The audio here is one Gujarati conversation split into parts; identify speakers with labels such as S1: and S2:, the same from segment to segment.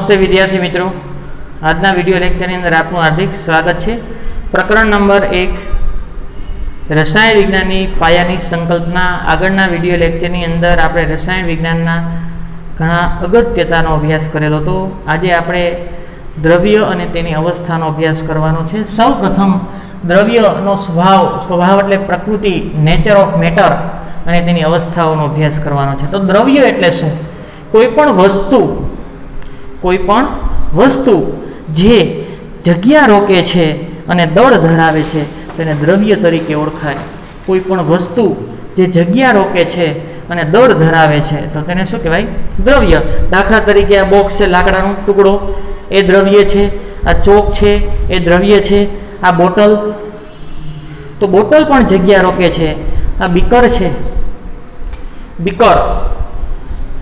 S1: નમસ્તે વિદ્યાર્થી મિત્રો. આજના વીડિયો લેક્ચરની અંદર આપનું હાર્દિક સ્વાગત છે. પ્રકરણ નંબર એક, રસાયણ વિજ્ઞાનની પાયાની સંકલ્પના. આગળના વીડિયો લેક્ચરની અંદર આપણે રસાયણ વિજ્ઞાનના ઘણા અગત્યતાનો અભ્યાસ કરેલો હતો. આજે આપણે દ્રવ્ય અને તેની અવસ્થાનો અભ્યાસ કરવાનો છે. સૌ પ્રથમ દ્રવ્યનો સ્વભાવ સ્વભાવ એટલે પ્રકૃતિ નેચર ઓફ મેટર અને તેની અવસ્થાઓનો અભ્યાસ કરવાનો છે. તો દ્રવ્ય એટલે શું? કોઈ પણ વસ્તુ કોઈ પણ વસ્તુ જે જગ્યા રોકે છે અને દળ ધરાવે છે, તેને દ્રવ્ય તરીકે ઓળખાય. કોઈ પણ વસ્તુ જે જગ્યા રોકે છે અને દળ ધરાવે છે, તો તેને શું કહેવાય? દ્રવ્ય. દાખલા તરીકે આ બોક્સ છે, લાકડાનો ટુકડો. એ દ્રવ્ય છે, આ ચોક છે, એ દ્રવ્ય છે, આ બોટલ. તો બોટલ પણ જગ્યા રોકે છે. આ બીકર છે. બીકર.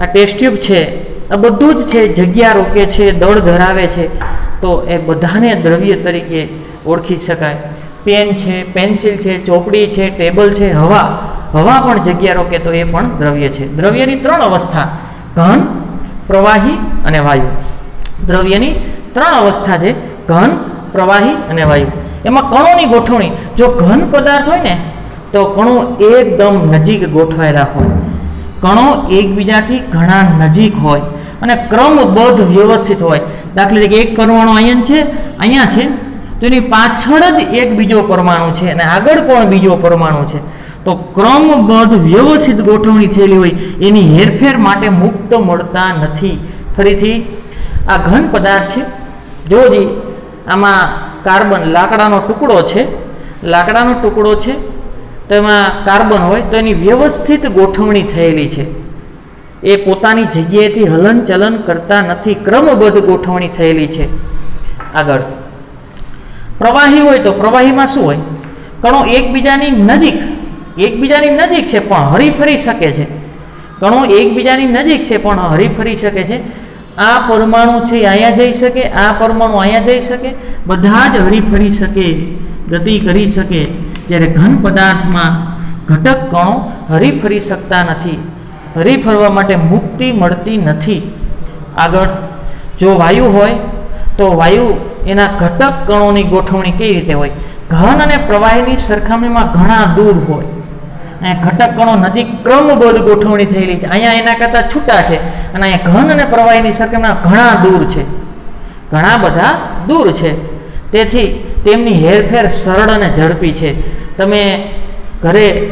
S1: આ ટેસ્ટ ટ્યુબ છે. આ બધું જ છે, જગ્યા રોકે છે, દળ ધરાવે છે, તો એ બધાને દ્રવ્ય તરીકે ઓળખી શકાય. પેન છે, પેન્સિલ છે, ચોપડી છે, ટેબલ છે, હવા. હવા પણ જગ્યા રોકે તો એ પણ દ્રવ્ય છે. દ્રવ્યની ત્રણ અવસ્થા, ઘન, પ્રવાહી અને વાયુ. દ્રવ્યની ત્રણ અવસ્થા છે, ઘન, પ્રવાહી અને વાયુ. એમાં કણોની ગોઠવણી, જો ઘન પદાર્થ હોય ને, તો કણો એકદમ નજીક ગોઠવાયેલા હોય. કણો એકબીજાથી ઘણા નજીક હોય. અને ક્રમબદ્ધ વ્યવસ્થિત હોય. દાખલા તરીકે એક પરમાણુ આયન છે, અહીંયા છે. તો એની પાછળ જ એક બીજો પરમાણુ છે અને આગળ પણ બીજો પરમાણુ છે? તો ક્રમબદ્ધ વ્યવસ્થિત ગોઠવણી થયેલી હોય, એની હેરફેર માટે મુક્ત મળતા નથી. ફરીથી, આ ઘન પદાર્થ છે. જોજી આમાં કાર્બન લાકડાનો ટુકડો છે. લાકડાનો ટુકડો છે. તો એમાં કાર્બન હોય, તો એની વ્યવસ્થિત ગોઠવણી થયેલી છે. એ પોતાની જગ્યાએથી હલનચલન કરતા નથી, ક્રમબદ્ધ ગોઠવણી થયેલી છે. આગળ. પ્રવાહી હોય તો પ્રવાહીમાં શું હોય? કણો એકબીજાની નજીક એકબીજાની નજીક છે પણ હરીફરી શકે છે. કણો એકબીજાની નજીક છે પણ હરીફરી શકે છે. આ પરમાણુ છે અહીંયા જઈ શકે, આ પરમાણુ અહીંયા જઈ શકે, બધા જ હરીફરી શકે, ગતિ કરી શકે. જ્યારે ઘન પદાર્થમાં ઘટક કણો હરીફરી શકતા નથી. હરીફરવા માટે મુક્તિ મળતી નથી. આગળ, જો વાયુ હોય, તો વાયુ એના ઘટક કણોની ગોઠવણી કેવી રીતે હોય? ઘન અને પ્રવાહીની સરખામણીમાં ઘણા દૂર હોય. અને ઘટક કણો નજીક ક્રમબદ્ધ ગોઠવણી થયેલી છે. અહીંયા એના કરતાં છૂટા છે અને અહીંયા ઘન અને પ્રવાહીની સરખામણીમાં ઘણા દૂર છે. ઘણા બધા દૂર છે. તેથી તેમની હેરફેર સરળ અને ઝડપી છે. તમે ઘરે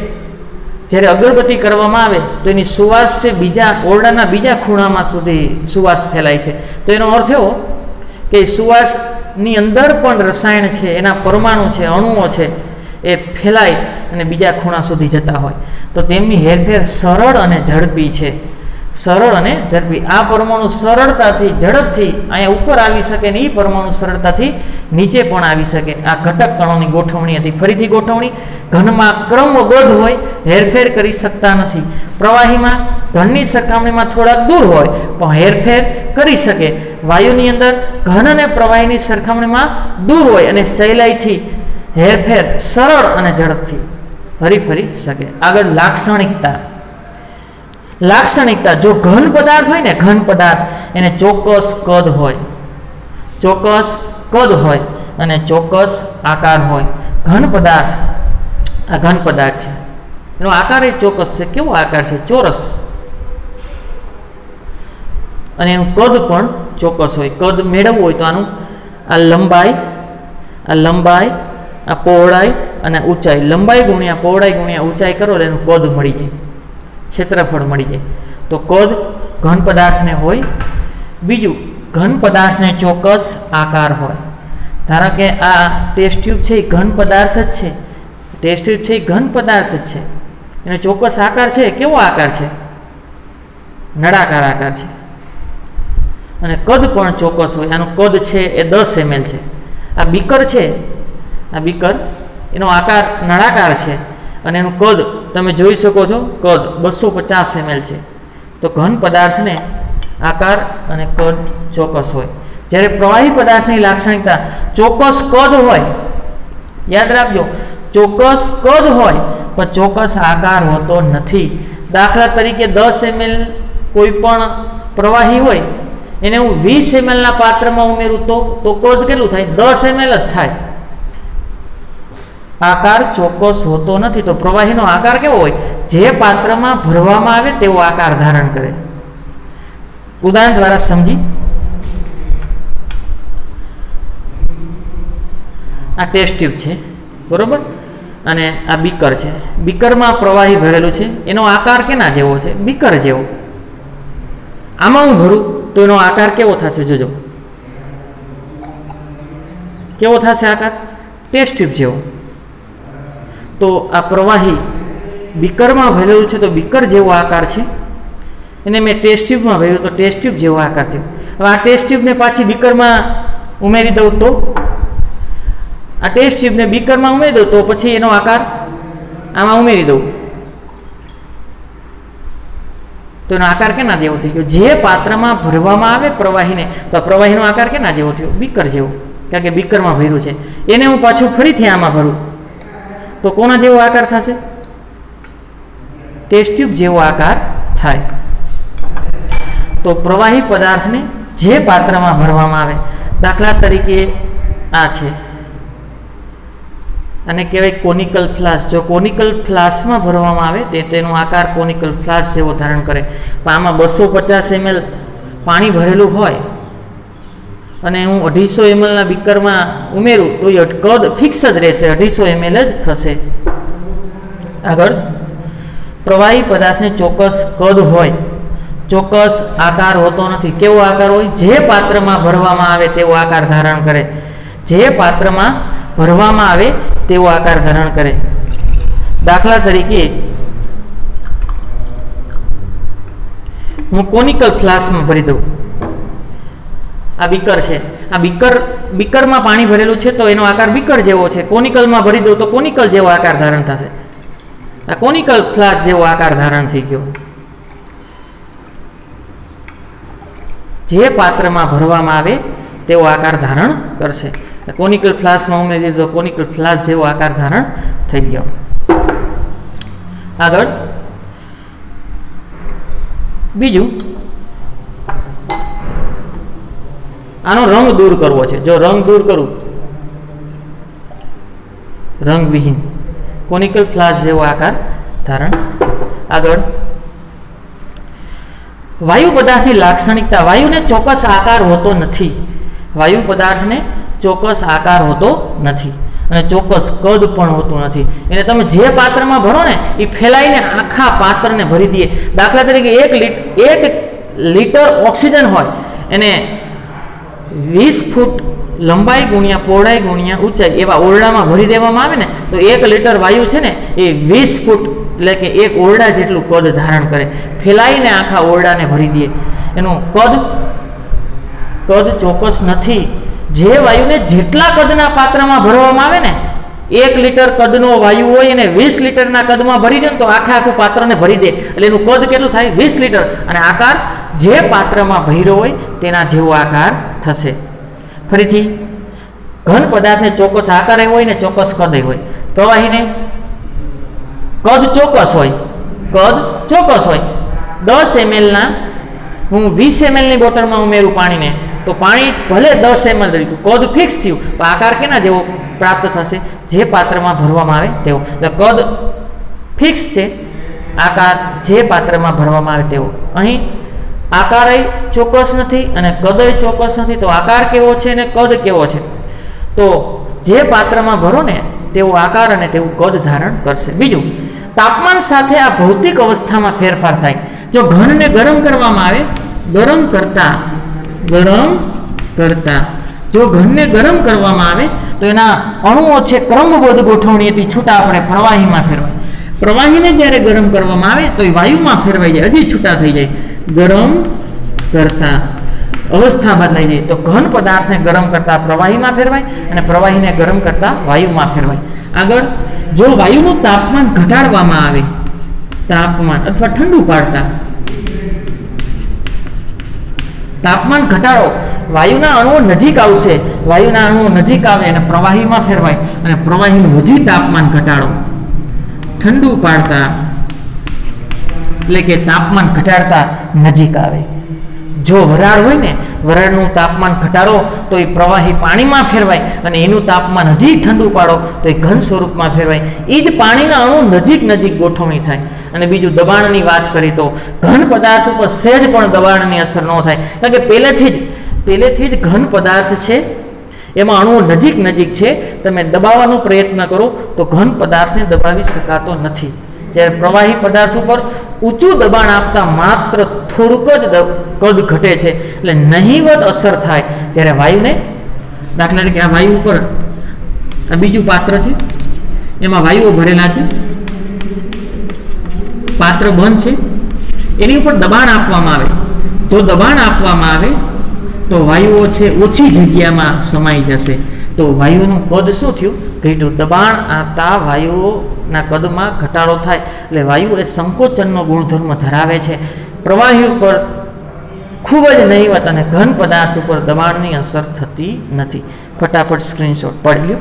S1: જ્યારે અગરબત્તી કરવામાં આવે, તો એની સુવાસ છે બીજા ઓરડાના બીજા ખૂણામાં સુધી સુવાસ ફેલાય છે. તો એનો અર્થ એવો કે સુવાસની અંદર પણ રસાયણ છે, એના પરમાણુ છે, અણુઓ છે, એ ફેલાય અને બીજા ખૂણા સુધી જતા હોય. તો તેમની હેરફેર સરળ અને ઝડપી છે. સરળ અને ઝડપી. આ પરમાણુ સરળતાથી, ઝડપથી અહીંયા ઉપર આવી શકે ને એ પરમાણુ સરળતાથી નીચે પણ આવી શકે. આ ઘટક કણોની ગોઠવણી હતી. ફરીથી ગોઠવણી. ઘનમાં ક્રમબદ્ધ હોય, હેરફેર કરી શકતા નથી. પ્રવાહીમાં ઘનની સરખામણીમાં થોડાક દૂર હોય, પણ હેરફેર કરી શકે. વાયુની અંદર ઘન અને પ્રવાહીની સરખામણીમાં દૂર હોય અને સહેલાઈથી હેરફેર સરળ અને ઝડપથી હરીફરી શકે. આગળ લાક્ષણિકતા. લાક્ષણિકતા, જો ઘન પદાર્થ હોય ને, ઘન પદાર્થ, એને ચોક્કસ કદ હોય. ચોક્કસ કદ હોય અને ચોક્કસ આકાર હોય. ઘન પદાર્થ, આ ઘન પદાર્થ છે. એનો આકાર એ ચોક્કસ છે. કેવો આકાર છે? ચોરસ. અને એનું કદ પણ ચોક્કસ હોય. કદ મેળવવું હોય તો આનું આ લંબાઈ આ લંબાઈ, આ પહોળાઈ અને ઊંચાઈ. લંબાઈ ગુણ્યા પહોળાઈ ગુણ્યા ઊંચાઈ કરો એટલે એનું કદ મળી જાય. ક્ષેત્રફળ મળી જાય. તો કદ ઘન પદાર્થને હોય, બીજું ઘન પદાર્થને ચોક્કસ આકાર હોય. ધારો કે આ ટેસ્ટ ટ્યુબ છે એ ઘન પદાર્થ જ છે. ટેસ્ટ ટ્યુબ છે એ ઘન પદાર્થ જ છે. એનો ચોક્કસ આકાર છે, કેવો આકાર છે? નળાકાર આકાર છે. અને કદ પણ ચોક્કસ હોય. આનું કદ છે એ દસ એમએલ છે. આ બીકર છે. આ બીકર એનો આકાર નળાકાર છે. અને એનું કદ તમે જોઈ શકો છો કદ બસો પચાસ એમએલ છે. તો ઘન પદાર્થને આકાર અને કદ ચોક્કસ હોય. જ્યારે પ્રવાહી પદાર્થની લાક્ષણિકતા ચોક્કસ કદ હોય, યાદ રાખજો, ચોક્કસ કદ હોય, પણ ચોક્કસ આકાર હોતો નથી. દાખલા તરીકે દસ એમએલ કોઈ પણ પ્રવાહી હોય, એને હું વીસ એમએલના પાત્રમાં ઉમેરું તો તો કદ કેટલું થાય? દસ એમએલ જ થાય. આકાર ચોક્કસ હોતો નથી. તો પ્રવાહીનો આકાર કેવો હોય? જે પાત્રમાં ભરવામાં આવે તેવો આકાર ધારણ કરે. ઉદાહરણ દ્વારા સમજી. આ ટેસ્ટ છે. બરોબર? અને આ બીકર છે. બીકરમાં પ્રવાહી ભરેલું છે. એનો આકાર કેના જેવો છે? બીકર જેવો. આમાં હું ભરું તો એનો આકાર કેવો થશે જોજો. કેવો થશે આકાર? ટેસ્ટ જેવો. તો આ પ્રવાહી બીકરમાં ભરેલું છે, તો બીકર જેવો આકાર છે. એને મેં ટેસ્ટ ટ્યુબમાં ભર્યું, તો ટેસ્ટ ટ્યુબ જેવો આકાર થયો. હવે આ ટેસ્ટ ટ્યુબને પાછી બીકરમાં ઉમેરી દઉં તો? આ ટેસ્ટ ટ્યુબને બીકરમાં ઉમેરી દઉં તો પછી એનો આકાર આમાં ઉમેરી દઉં. તો એનો આકાર કેના જેવો થઈ ગયો? જે પાત્રમાં ભરવામાં આવે પ્રવાહીને, તો આ પ્રવાહીનો આકાર કેના જેવો થયો? બીકર જેવો. કારણ કે બીકરમાં ભર્યું છે. એને હું પાછું ફરીથી આમાં ભરું. તો કોના જેવો આકાર થશે? ટેસ્ટ ટ્યુબ જેવો આકાર થાય. તો પ્રવાહી પદાર્થને જે પાત્રમાં ભરવામાં આવે, દાખલા તરીકે આ છે. અને કહેવાય કોનિકલ ફ્લાસ. જો કોનિકલ ફ્લાસમાં ભરવામાં આવે, તે તેનો આકાર કોનિકલ ફ્લાસ જેવો ધારણ કરે. પણ આમાં બસો પચાસ એમએલ પાણી ભરેલું હોય અને હું અઢીસો એમએલના બીકરમાં ઉમેરું તો એ કદ ફિક્સ જ રહેશે. અઢીસો એમએલ જ થશે. આગળ. પ્રવાહી પદાર્થને ચોક્કસ કદ હોય. ચોક્કસ આકાર હોતો નથી. કેવો આકાર હોય? જે પાત્રમાં ભરવામાં આવે તેવો આકાર ધારણ કરે. જે પાત્રમાં ભરવામાં આવે તેવો આકાર ધારણ કરે. દાખલા તરીકે હું કોનિકલ ફ્લાસ્કમાં ભરી દઉં. આ બીકર છે. આ બીકર, બીકરમાં પાણી ભરેલું છે તો એનો આકાર બીકર જેવો છે. કોનિકલમાં ભરી દઉં તો કોનિકલ જેવો આકાર ધારણ થશે. આ કોનિકલ ફ્લાસ જેવો આકાર ધારણ થઈ ગયો. જે પાત્રમાં ભરવામાં આવે તેવો આકાર ધારણ કરશે. કોનિકલ ફ્લાસમાં ઉમેરી દીધો કોનિકલ ફ્લાસ જેવો આકાર ધારણ થઈ ગયો. આગળ. બીજું આનો રંગ દૂર કરવો છે. જો રંગ દૂર કરું રંગવિહીન કોનિકલ ફ્લાસ જેવો આકાર ધારણ. આગળ, વાયુ પદાર્થની લાક્ષણિકતા. વાયુને ચોક્કસ આકાર હોતો નથી. વાયુ પદાર્થને ચોક્કસ આકાર હોતો નથી અને ચોક્કસ કદ પણ હોતું નથી. એટલે તમે જે પાત્રમાં ભરો ને, એ ફેલાઈને આખા પાત્રને ભરી દઈએ. દાખલા તરીકે એક લીટ, એક લીટર ઓક્સિજન હોય, એને વીસ ફૂટ લંબાઈ ગુણ્યા પહોળાઈ ગુણ્યા ઊંચાઈ એવા ઓરડામાં ભરી દેવામાં આવે ને, તો એક લીટર વાયુ છે ને, એ વીસ ફૂટ એટલે કે એક ઓરડા જેટલું કદ ધારણ કરે. ફેલાઈને આખા ઓરડાને ભરી દે. એનું કદ કદ ચોક્કસ નથી. જે વાયુને જેટલા કદના પાત્રમાં ભરવામાં આવે ને, એક લીટર કદનો વાયુ હોય અને વીસ લીટરના કદમાં ભરી દે તો આખે આખું પાત્રને ભરી દે. એટલે એનું કદ કેટલું થાય? વીસ લીટર. અને આકાર જે પાત્રમાં ભર્યો હોય તેના જેવો આકાર થશે. ફરીથી, ઘન પદાર્થને ચોક્કસ આકાર હોય ને ચોક્કસ કદ હોય. પ્રવાહીને કદ ચોક્કસ હોય. કદ ચોક્કસ હોય. દસ એમએલના, હું વીસ એમએલની બોટલમાં ઉમેરું પાણીને, તો પાણી ભલે દસ એમએલ તરીકે કદ ફિક્સ થયું પણ આકાર કેના જેવો પ્રાપ્ત થશે? જે પાત્રમાં ભરવામાં આવે તેવો. એટલે કદ ફિક્સ છે, આકાર જે પાત્રમાં ભરવામાં આવે તેવો. અહીં આકારય ચોક્કસ નથી અને કદય ચોક્કસ નથી, તો આકાર કેવો છે અને કદ કેવો છે? તો જે પાત્રમાં ભરો ને તેવો આકાર અને તેવું કદ ધારણ કરશે. બીજું, તાપમાન સાથે આ ભૌતિક અવસ્થામાં ફેરફાર થાય. જો ઘનને ગરમ કરવામાં આવે, ગરમ કરતા ગરમ કરતા. જો ઘનને ગરમ કરવામાં આવે, તો એના અણુઓ છે ક્રમબદ્ધ ગોઠવણીથી છૂટા આપણે પ્રવાહીમાં ફેરવાય. પ્રવાહીને જ્યારે ગરમ કરવામાં આવે, તો એ વાયુમાં ફેરવાઈ જાય, હજી છૂટા થઈ જાય. ગરમ કરતા અવસ્થા બદલાઈ તો ઘન પદાર્થને ગરમ કરતા પ્રવાહીમાં ફેરવાય અને પ્રવાહીને ગરમ કરતા વાયુમાં ફેરવાય. આગળ, જો વાયુનું તાપમાન ઘટાડવામાં આવે, તાપમાન અથવા ઠંડુ પાડતા, તાપમાન ઘટાડો, વાયુના અણુઓ નજીક આવશે, વાયુના અણુઓ નજીક આવે અને પ્રવાહીમાં ફેરવાય અને પ્રવાહીનું હજી તાપમાન ઘટાડો. ઠંડુ પાડતા એટલે કે તાપમાન ઘટાડતા નજીક આવે. જો વરાળ હોય ને, વરાળનું તાપમાન ઘટાડો, તો એ પ્રવાહી પાણીમાં ફેરવાય અને એનું તાપમાન હજી ઠંડુ પાડો, તો એ ઘન સ્વરૂપમાં ફેરવાય. એ જ પાણીના અણુ નજીક નજીક ગોઠવણી થાય. અને બીજું દબાણની વાત કરીએ તો ઘન પદાર્થ ઉપર સહેજ પણ દબાણની અસર ન થાય. કારણ કે પહેલેથી જ પહેલેથી જ ઘન પદાર્થ છે, એમાં અણુઓ નજીક નજીક છે. તમે દબાવવાનો પ્રયત્ન કરો તો ઘન પદાર્થને દબાવી શકાતો નથી. જ્યારે પ્રવાહી પદાર્થ ઉપર ઊંચું દબાણ આપતા માત્ર થોડુંક જ કદ ઘટે છે, એટલે નહીવત અસર થાય જ્યારે વાયુને દાખલા તરીકે આ વાયુ ઉપર આ બીજું પાત્ર છે, એમાં વાયુઓ ભરેલા છે, પાત્ર બંધ છે, એની ઉપર દબાણ આપવામાં આવે. તો દબાણ આપવામાં આવે, તો વાયુઓ છે ઓછી જગ્યામાં સમાઈ જશે. તો વાયુનું કદ શું થયું? ઘટ્યું. દબાણ આપતા વાયુઓના કદમાં ઘટાડો થાય. એટલે વાયુ એ સંકોચનનો ગુણધર્મ ધરાવે છે. પ્રવાહી ઉપર ખૂબ જ નહીવત અને ઘન પદાર્થ ઉપર દબાણની અસર થતી નથી. ફટાફટ સ્ક્રીનશોટ પડી લ્યો.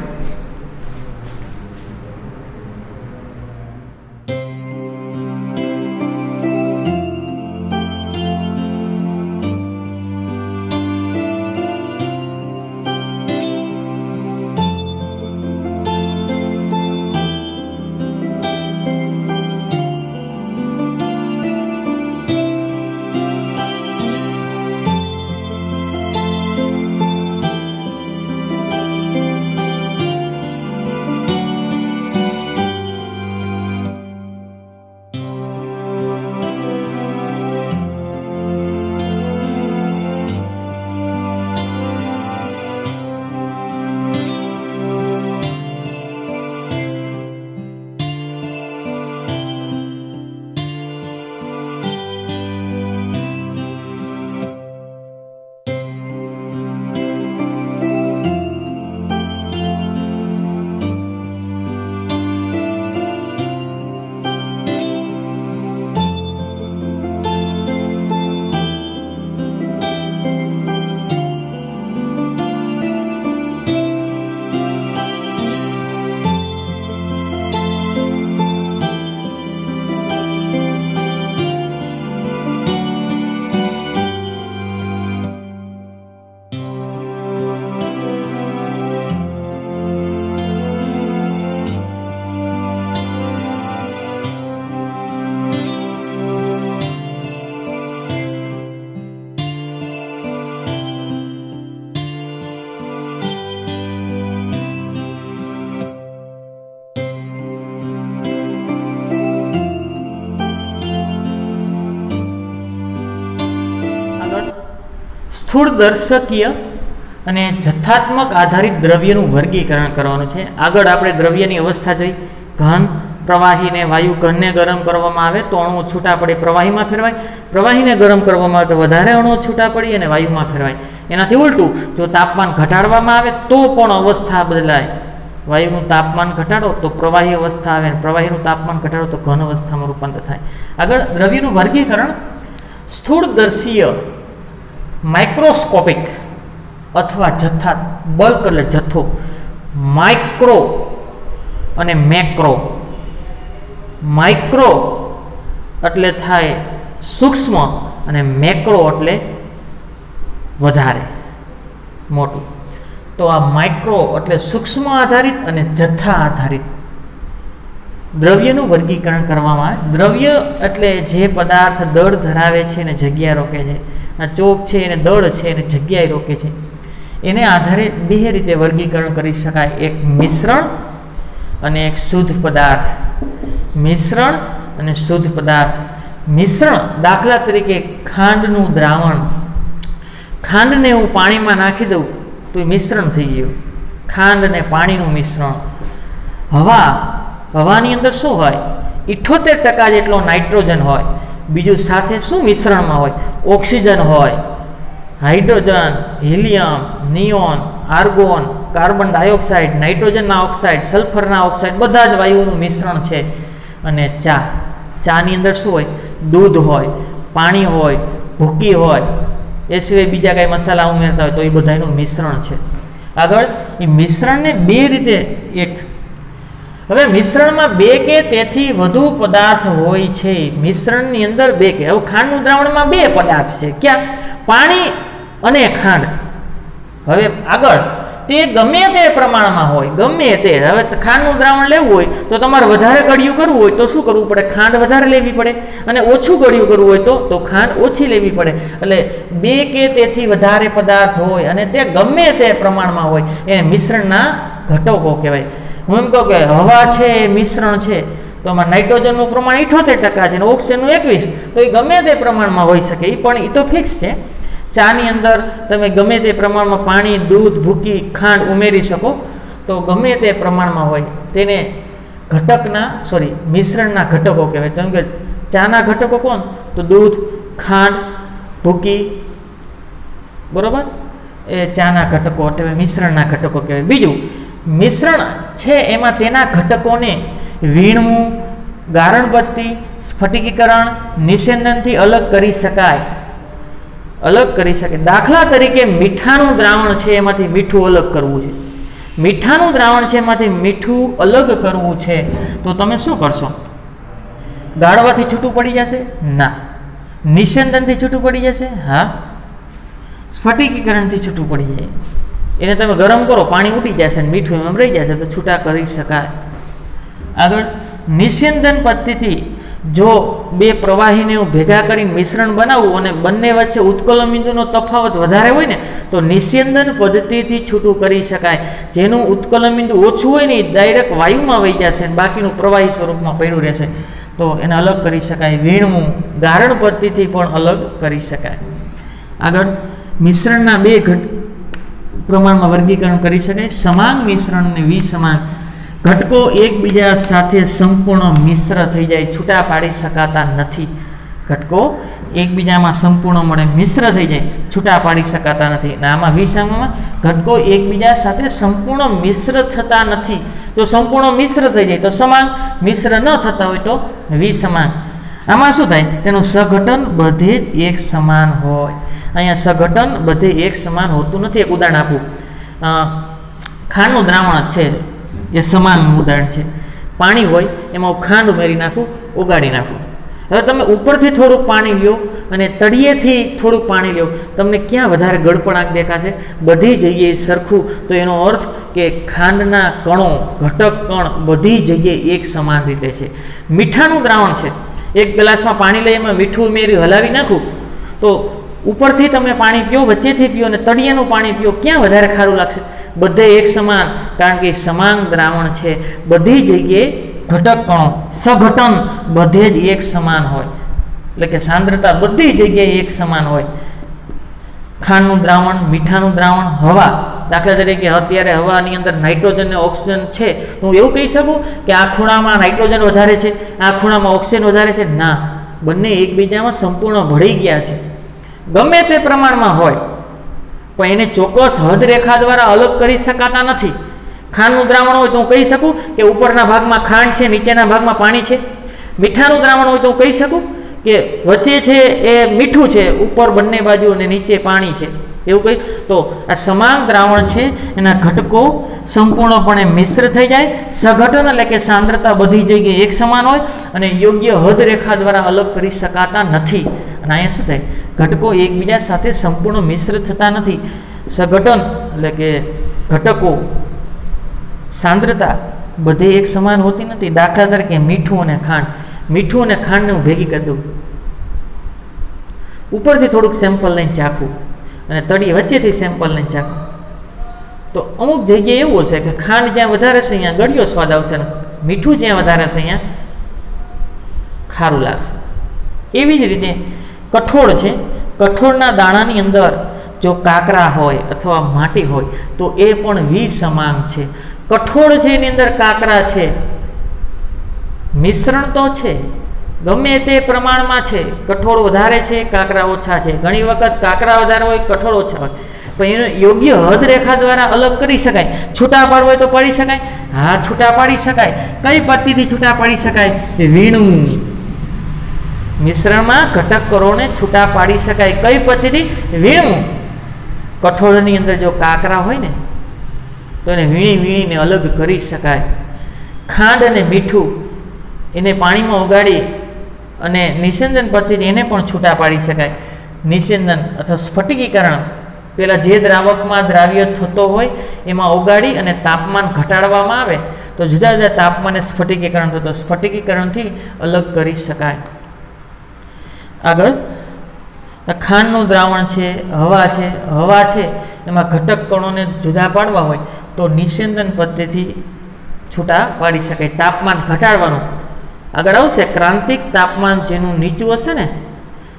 S1: સ્થૂળ દર્શકીય અને જથ્થાત્મક આધારિત દ્રવ્યનું વર્ગીકરણ કરવાનું છે. આગળ આપણે દ્રવ્યની અવસ્થા જોઈ. ઘન, પ્રવાહીને વાયુ ઘનને ગરમ કરવામાં આવે તો અણુઓ છૂટા પડે, પ્રવાહીમાં ફેરવાય. પ્રવાહીને ગરમ કરવામાં આવે તો વધારે અણુઓ છૂટા પડી અને વાયુમાં ફેરવાય. એનાથી ઉલટું, જો તાપમાન ઘટાડવામાં આવે તો પણ અવસ્થા બદલાય. વાયુનું તાપમાન ઘટાડો તો પ્રવાહી અવસ્થા આવે અને પ્રવાહીનું તાપમાન ઘટાડો તો ઘન અવસ્થામાં રૂપાંતર થાય. આગળ દ્રવ્યનું વર્ગીકરણ. સ્થૂળદર્શીય માઇક્રોસ્કોપિક અથવા જથ્થા બલ્ક એટલે જથ્થો. માઇક્રો અને મેક્રો માઇક્રો એટલે થાય સૂક્ષ્મ અને મેક્રો એટલે વધારે. મોટું. તો આ માઇક્રો એટલે સૂક્ષ્મ આધારિત અને જથ્થા આધારિત. દ્રવ્યનું વર્ગીકરણ કરવામાં આવે. દ્રવ્ય એટલે જે પદાર્થ દળ ધરાવે છે અને જગ્યા રોકે છે. આ ચોક છે એને દળ છે એને જગ્યાએ રોકે છે. એને આધારે બે રીતે વર્ગીકરણ કરી શકાય. એક મિશ્રણ અને એક શુદ્ધ પદાર્થ. મિશ્રણ અને શુદ્ધ પદાર્થ. મિશ્રણ દાખલા તરીકે ખાંડનું દ્રાવણ. ખાંડને હું પાણીમાં નાખી દઉં તો એ મિશ્રણ થઈ ગયું. ખાંડ અને પાણીનું મિશ્રણ. હવા. હવાની અંદર શું હોય? ઇઠોતેર ટકા જેટલો નાઇટ્રોજન હોય. બીજું સાથે શું મિશ્રણમાં હોય? ઓક્સિજન હોય, hydrogen, helium, neon, argon, carbon dioxide, નાઇટ્રોજનના oxide, સલ્ફરના ઓક્સાઇડ, બધા જ વાયુઓનું મિશ્રણ છે. અને ચા, ચાની અંદર શું હોય? દૂધ હોય, પાણી હોય, ભૂકી હોય, એ સિવાય બીજા કાંઈ મસાલા ઉમેરતા હોય તો એ બધાનું મિશ્રણ છે. આગળ, એ મિશ્રણને બે રીતે એક હવે મિશ્રણમાં બે કે તેથી વધુ પદાર્થ હોય છે. મિશ્રણની અંદર બે કે. હવે ખાંડનું દ્રાવણમાં બે પદાર્થ છે. ક્યાં? પાણી અને ખાંડ. હવે આગળ. તે ગમે તે પ્રમાણમાં હોય, ગમે તે. હવે ખાંડનું દ્રાવણ લેવું હોય તો તમારે વધારે ગળ્યું કરવું હોય તો શું કરવું પડે? ખાંડ વધારે લેવી પડે અને ઓછું ગળ્યું કરવું હોય તો તો ખાંડ ઓછી લેવી પડે. એટલે બે કે તેથી વધારે પદાર્થ હોય અને તે ગમે તે પ્રમાણમાં હોય, એને મિશ્રણના ઘટકો કહેવાય. હું એમ કહું કે હવા છે એ મિશ્રણ છે, તો આમાં નાઇટ્રોજનનું પ્રમાણ ઇઠોતેર ટકા છે અને ઓક્સિજનનું એકવીસ. તો એ ગમે તે પ્રમાણમાં હોઈ શકે એ પણ એ તો ફિક્સ છે. ચાની અંદર તમે ગમે તે પ્રમાણમાં પાણી, દૂધ, ભૂકી, ખાંડ ઉમેરી શકો. તો ગમે તે પ્રમાણમાં હોય, તેને ઘટકના સોરી મિશ્રણના ઘટકો કહેવાય. કેમ કે ચાના ઘટકો કોણ? તો દૂધ, ખાંડ, ભૂકી, બરોબર? એ ચાના ઘટકો એટલે મિશ્રણના ઘટકો કહેવાય. બીજું મિશ્રણ છે એમાં તેના ઘટકોને વીણવું ગારણપત્તી સ્ફટિકીકરણ નિષેધનથી અલગ કરી શકાય. અલગ કરી શકે દાખલા તરીકે મીઠાનું દ્રાવણ છે એમાંથી મીઠું અલગ કરવું છે. મીઠાનું દ્રાવણ છે એમાંથી મીઠું અલગ કરવું છે. તો તમે શું કરશો? ગાળવાથી છૂટું પડી જશે? ના. નિસંદનથી છૂટું પડી જશે? હા. સ્ફટિકીકરણથી છૂટું પડી જાય. એને તમે ગરમ કરો, પાણી ઉડી જશે અને મીઠું એમ રહી જશે તો છૂટા કરી શકાય. આગળ, નિસ્યંદન પદ્ધતિથી જો બે પ્રવાહીને હું ભેગા કરીને મિશ્રણ બનાવું અને બંને વચ્ચે ઉત્કલન બિંદુનો તફાવત વધારે હોય ને, તો નિસ્યંદન પદ્ધતિથી છૂટું કરી શકાય. જેનું ઉત્કલન બિંદુ ઓછું હોય ને એ ડાયરેક્ટ વાયુમાં વહી જશે અને બાકીનું પ્રવાહી સ્વરૂપમાં પડ્યું રહેશે. તો એને અલગ કરી શકાય. વીણવું ગારણ પદ્ધતિથી પણ અલગ કરી શકાય. આગળ, મિશ્રણના બે ઘટ પ્રમાણમાં વર્ગીકરણ કરી શકાય સમાંગ મિશ્રણને વિસમાંગ ઘટકો એકબીજા સાથે સંપૂર્ણ મિશ્ર થઈ જાય. છૂટા પાડી શકાતા નથી ઘટકો. એકબીજામાં સંપૂર્ણ મળે, મિશ્ર થઈ જાય. છૂટા પાડી શકાતા નથી. અને આમાં વિષાંગમાં ઘટકો એકબીજા સાથે સંપૂર્ણ મિશ્ર થતા નથી. જો સંપૂર્ણ મિશ્ર થઈ જાય તો સમાંગ મિશ્ર ન થતા હોય તો વિસમાંગ આમાં શું થાય? તેનું સઘટન બધે જ એક સમાન હોય. અહીંયા સઘટન બધે એક સમાન હોતું નથી. એક ઉદાહરણ આપું. ખાંડનું દ્રાવણ છે. એ સમાનનું ઉદાહરણ છે. પાણી હોય, એમાં હું ખાંડ ઉમેરી નાખું, ઓગાળી નાખું. હવે તમે ઉપરથી થોડુંક પાણી લ્યો અને તળિયેથી થોડુંક પાણી લ્યો. તમને ક્યાં વધારે ગળપણાક દેખાશે? બધી જગ્યાએ સરખું. તો એનો અર્થ કે ખાંડના કણો, ઘટક કણ બધી જગ્યાએ એક સમાન રીતે છે. મીઠાનું દ્રાવણ છે. એક ગ્લાસમાં પાણી લઈ એમાં મીઠું ઉમેરી હલાવી નાખું. તો ઉપરથી તમે પાણી પીઓ, વચ્ચેથી પીઓ અને તળિયેનું પાણી પીઓ, ક્યાં વધારે ખારું લાગશે? બધે એક સમાન, કારણ કે સમાન દ્રાવણ છે. બધી જગ્યાએ ઘટક કણો સઘટન બધે જ એક સમાન હોય. એટલે કે સાંદ્રતા બધી જગ્યાએ એક સમાન હોય. ખાંડનું દ્રાવણ, મીઠાનું દ્રાવણ, હવા. દાખલા તરીકે અત્યારે હવાની અંદર નાઇટ્રોજન ને ઓક્સિજન છે. તો હું એવું કહી શકું કે આ ખૂણામાં નાઇટ્રોજન વધારે છે, આ ખૂણામાં ઓક્સિજન વધારે છે? ના. બંને એકબીજામાં સંપૂર્ણ ભળી ગયા છે. ગમે તે પ્રમાણમાં હોય, પણ એને ચોક્કસ હદરેખા દ્વારા અલગ કરી શકાતા નથી. ખાંડનું દ્રાવણ હોય તો હું કહી શકું કે ઉપરના ભાગમાં ખાંડ છે, નીચેના ભાગમાં પાણી છે. મીઠાનું દ્રાવણ હોય તો હું કહી શકું કે વચ્ચે છે એ મીઠું છે, ઉપર બંને બાજુ અને નીચે પાણી છે. એવું કહી, તો આ સમાન દ્રાવણ છે, એના ઘટકો સંપૂર્ણપણે મિશ્ર થઈ જાય. સઘટન એટલે કે સાંદ્રતા બધી જગ્યાએ એક સમાન હોય અને યોગ્ય હદ રેખા દ્વારા અલગ કરી શકાતા નથી. અને અહીંયા શું થાય? ઘટકો એકબીજા સાથે સંપૂર્ણ મિશ્ર થતા નથી. સઘટન એટલે કે ઘટકો, સાંદ્રતા બધે એક સમાન હોતી નથી. દાખલા તરીકે મીઠું અને ખાંડ. મીઠું અને ખાંડને હું ભેગી કરી દઉં. ઉપરથી થોડુંક સેમ્પલ લઈને ચાખું અને તળી વચ્ચેથી સેમ્પલ લઈને ચાખું. તો અમુક જગ્યાએ એવું હશે કે ખાંડ જ્યાં વધારે છે અહીંયા ગળ્યો સ્વાદ આવશે ને મીઠું જ્યાં વધારે છે અહીંયા ખારું લાગશે. એવી જ રીતે કઠોળ છે. કઠોળના દાણાની અંદર જો કાકરા હોય અથવા માટી હોય, તો એ પણ વિસમાંગ છે. કઠોળ છે એની અંદર કાકરા છે. મિશ્રણ તો છે ગમે તે પ્રમાણમાં છે, કઠોળ વધારે છે, કાંકરા ઓછા છે. ઘણી વખત કાંકરા વધારે હોય, કઠોળ ઓછા હોય. પણ એને યોગ્ય હદ રેખા દ્વારા અલગ કરી શકાય. છૂટા પાડવું હોય તો પાડી શકાય. હા, છૂટા પાડી શકાય. કઈ પદ્ધતિથી છૂટા પાડી શકાય? વીણવું મિશ્રણમાં ઘટક કરોને છૂટા પાડી શકાય. કઈ પદ્ધતિ? વીણવું કઠોળની અંદર જો કાંકરા હોય ને, તો એને વીણી વીણીને અલગ કરી શકાય. ખાંડ અને મીઠું એને પાણીમાં ઓગાળી અને નિષેંદન પદ્ધતિ એને પણ છૂટા પાડી શકાય. નિષેંદન અથવા સ્ફટિકીકરણ. પેલા જે દ્રાવકમાં દ્રાવ્ય થતો હોય, એમાં ઓગાળી અને તાપમાન ઘટાડવામાં આવે. તો જુદા જુદા તાપમાને સ્ફટિકીકરણ થતો, સ્ફટિકીકરણથી અલગ કરી શકાય. આગળ ખાંડનું દ્રાવણ છે, હવા છે હવા છે, એમાં ઘટક કણોને જુદા પાડવા હોય, તો નિષેંદન પદ્ધતિથી છૂટા પાડી શકાય. તાપમાન ઘટાડવાનું. આગળ આવશે, ક્રાંતિક તાપમાન જેનું નીચું હશે ને,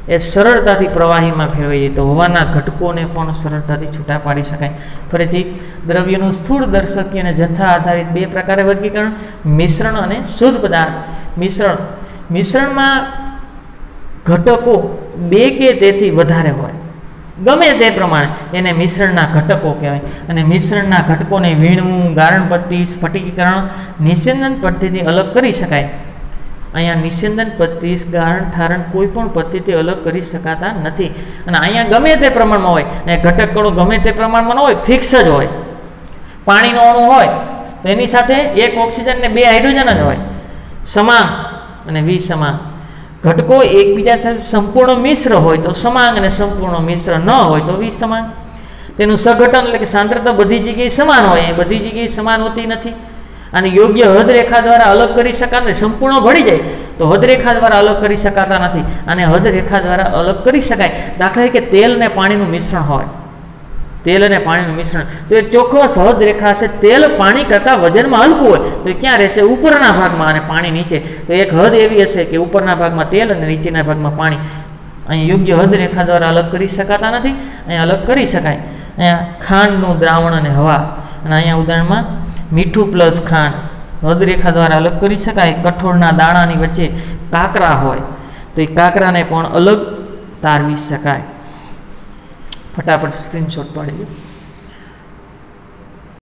S1: એ સરળતાથી પ્રવાહીમાં ફેરવાઈ જાય. તો હવાના ઘટકોને પણ સરળતાથી છૂટા પાડી શકાય. ફરીથી, દ્રવ્યનું સ્થૂળ દર્શકી અને જથ્થા આધારિત બે પ્રકારે વર્ગીકરણ, મિશ્રણ અને શુદ્ધ પદાર્થ. મિશ્રણ, મિશ્રણમાં ઘટકો બે કે તેથી વધારે હોય. ગમે તે પ્રમાણે, એને મિશ્રણના ઘટકો કહેવાય. અને મિશ્રણના ઘટકોને વીણવું ગારણ પદ્ધતિ સ્ફટિકીકરણ નિસંદન પદ્ધતિથી અલગ કરી શકાય. અહીંયા નિષેંદન પદ્ધતિ ગારણ ઠારણ કોઈ પણ પદ્ધતિ અલગ કરી શકાતા નથી. અને અહીંયા ગમે તે પ્રમાણમાં હોય અને ઘટક કણો ગમે તે પ્રમાણમાં ન હોય ફિક્સ જ હોય. પાણીનો અણુ હોય, તો એની સાથે એક ઓક્સિજન ને બે હાઇડ્રોજન જ હોય. સમાંગ અને વિસમાંગ. ઘટકો એકબીજા સાથે સંપૂર્ણ મિશ્ર હોય, તો સમાંગ અને સંપૂર્ણ મિશ્ર ન હોય, તો વિસમાંગ. તેનું સઘટન એટલે કે સાંદ્રતા બધી જગ્યાએ સમાન હોય, એ બધી જગ્યાએ સમાન હોતી નથી. અને યોગ્ય હદરેખા દ્વારા અલગ કરી શકાતા સંપૂર્ણ ભળી જાય, તો હદરેખા દ્વારા અલગ કરી શકાતા નથી. અને હદરેખા દ્વારા અલગ કરી શકાય. દાખલા તરીકે તેલ અને પાણીનું મિશ્રણ હોય. તેલ અને પાણીનું મિશ્રણ. તો એ ચોક્કસ હદરેખા હશે. તેલ પાણી કરતાં વજનમાં હલકું હોય. તો ક્યાં રહેશે? ઉપરના ભાગમાં અને પાણી નીચે. તો એક હદ એવી હશે કે ઉપરના ભાગમાં તેલ અને નીચેના ભાગમાં પાણી. અહીં યોગ્ય હદરેખા દ્વારા અલગ કરી શકાતા નથી. અહીં અલગ કરી શકાય. અહીંયા ખાંડનું દ્રાવણ અને હવા. અને અહીંયા ઉદાહરણમાં મીઠું પ્લસ ખાંડ. હદરેખા દ્વારા અલગ કરી શકાય. કઠોળના દાણાની વચ્ચે કાંકરા હોય તો એ કાંકરાને પણ અલગ તારવી શકાય. ફટાફટ સ્ક્રીનશોટ પાડી